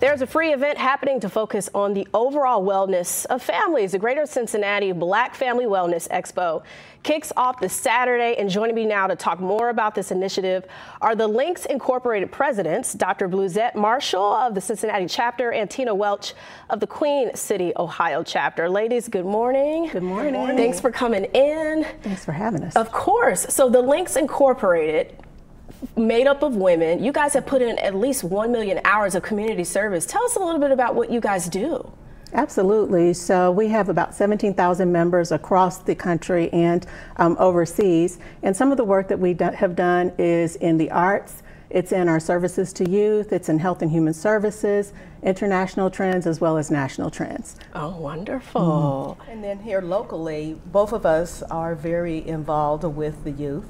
There's a free event happening to focus on the overall wellness of families. The Greater Cincinnati Black Family Wellness Expo kicks off this Saturday. And joining me now to talk more about this initiative are the Links Incorporated presidents, Dr. Bluzette Marshall of the Cincinnati chapter and Tina Welch of the Queen City, Ohio chapter. Ladies, good morning. Good morning. Good morning. Thanks for coming in. Thanks for having us. Of course. So the Links Incorporated made up of women. You guys have put in at least 1 million hours of community service. Tell us a little bit about what you guys do. Absolutely. So we have about 17,000 members across the country and um, overseas. And some of the work that we do have done is in the arts, it's in our services to youth, it's in health and human services, international trends, as well as national trends. Oh, wonderful. Mm. And then here locally, both of us are very involved with the youth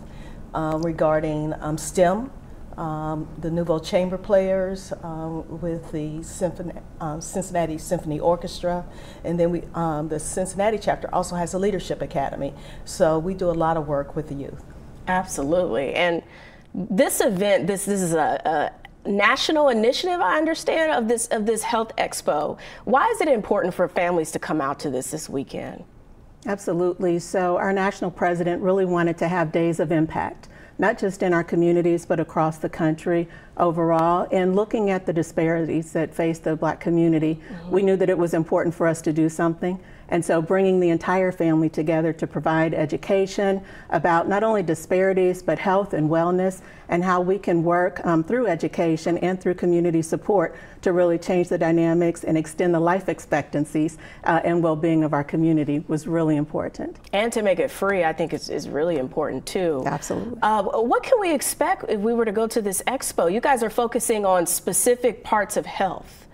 um, regarding um, STEM, um, the Nouveau Chamber Players um, with the Symphony, um, Cincinnati Symphony Orchestra, and then we, um, the Cincinnati chapter also has a Leadership Academy. So we do a lot of work with the youth. Absolutely, and this event, this this is a, a national initiative, I understand, of this of this health expo. Why is it important for families to come out to this this weekend? Absolutely. So our national president really wanted to have days of impact, not just in our communities, but across the country overall. And looking at the disparities that face the black community, mm -hmm. we knew that it was important for us to do something. And so bringing the entire family together to provide education about not only disparities, but health and wellness and how we can work um, through education and through community support to really change the dynamics and extend the life expectancies uh, and well-being of our community was really important. And to make it free, I think is, is really important too. Absolutely. Uh, what can we expect if we were to go to this expo? You guys are focusing on specific parts of health.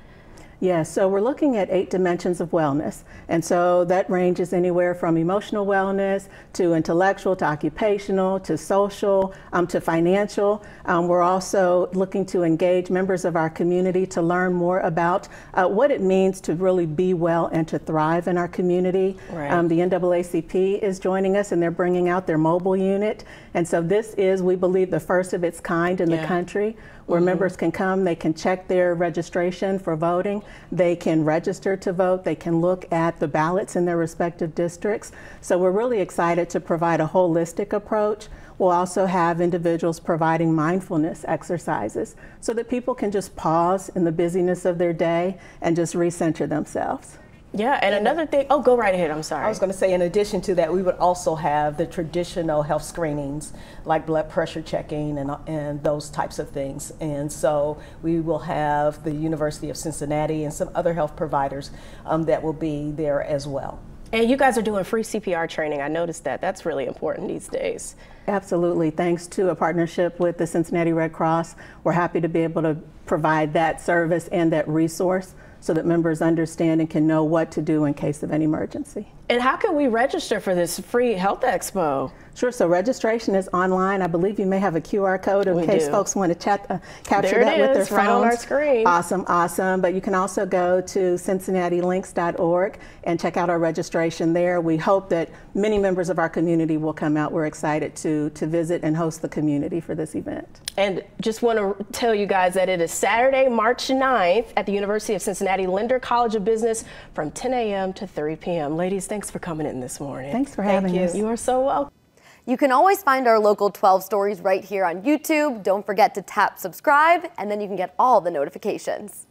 Yes, so we're looking at eight dimensions of wellness. And so that ranges anywhere from emotional wellness to intellectual to occupational to social um, to financial. Um, we're also looking to engage members of our community to learn more about uh, what it means to really be well and to thrive in our community. Right. Um, the NAACP is joining us and they're bringing out their mobile unit. And so this is, we believe, the first of its kind in yeah. the country where mm -hmm. members can come, they can check their registration for voting, they can register to vote, they can look at the ballots in their respective districts. So we're really excited to provide a holistic approach. We'll also have individuals providing mindfulness exercises so that people can just pause in the busyness of their day and just recenter themselves. Yeah, and, and another thing, oh, go right ahead, I'm sorry. I was going to say, in addition to that, we would also have the traditional health screenings like blood pressure checking and, and those types of things. And so we will have the University of Cincinnati and some other health providers um, that will be there as well. And you guys are doing free CPR training. I noticed that. That's really important these days. Absolutely. Thanks to a partnership with the Cincinnati Red Cross, we're happy to be able to provide that service and that resource so that members understand and can know what to do in case of any emergency. And how can we register for this free health expo? Sure. So registration is online. I believe you may have a QR code in we case do. folks want to chat, uh, capture there that with their phones. right on our screen. Awesome, awesome. But you can also go to cincinnatilinks.org and check out our registration there. We hope that many members of our community will come out. We're excited to to visit and host the community for this event. And just want to tell you guys that it is Saturday, March 9th at the University of Cincinnati Lindner College of Business from 10 a.m. to 3 p.m. Ladies, thanks for coming in this morning. Thanks for having Thank you. us. You are so welcome. You can always find our local 12 stories right here on YouTube. Don't forget to tap subscribe, and then you can get all the notifications.